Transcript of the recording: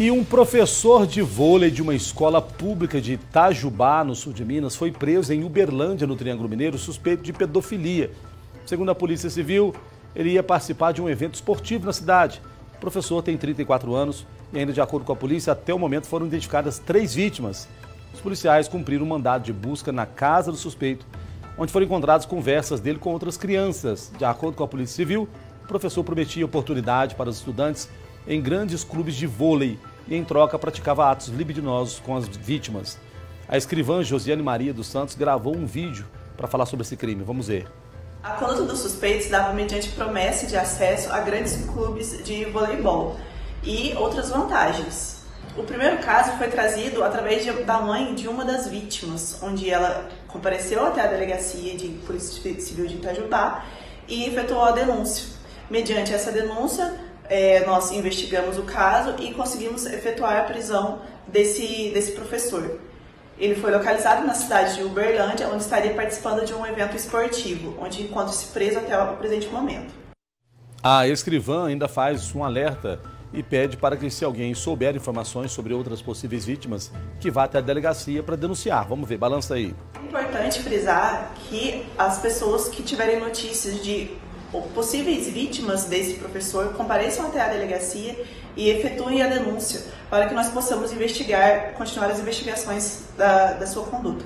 E um professor de vôlei de uma escola pública de Itajubá, no sul de Minas, foi preso em Uberlândia, no Triângulo Mineiro, suspeito de pedofilia. Segundo a Polícia Civil, ele ia participar de um evento esportivo na cidade. O professor tem 34 anos e, ainda de acordo com a polícia, até o momento foram identificadas três vítimas. Os policiais cumpriram um mandado de busca na casa do suspeito, onde foram encontradas conversas dele com outras crianças. De acordo com a Polícia Civil, o professor prometia oportunidade para os estudantes em grandes clubes de vôlei e, em troca, praticava atos libidinosos com as vítimas. A escrivã Josiane Maria dos Santos gravou um vídeo para falar sobre esse crime. Vamos ver. A conduta dos suspeitos dava mediante promessa de acesso a grandes clubes de voleibol e outras vantagens. O primeiro caso foi trazido através de, da mãe de uma das vítimas, onde ela compareceu até a delegacia de Polícia Civil de Itajubá e efetuou a denúncia. Mediante essa denúncia, é, nós investigamos o caso e conseguimos efetuar a prisão desse, desse professor. Ele foi localizado na cidade de Uberlândia, onde estaria participando de um evento esportivo, onde encontra-se preso até o presente momento. A escrivã ainda faz um alerta e pede para que, se alguém souber informações sobre outras possíveis vítimas, que vá até a delegacia para denunciar. Vamos ver, balança aí. É importante frisar que as pessoas que tiverem notícias de possíveis vítimas desse professor compareçam até a delegacia e efetuem a denúncia para que nós possamos investigar, continuar as investigações da, da sua conduta.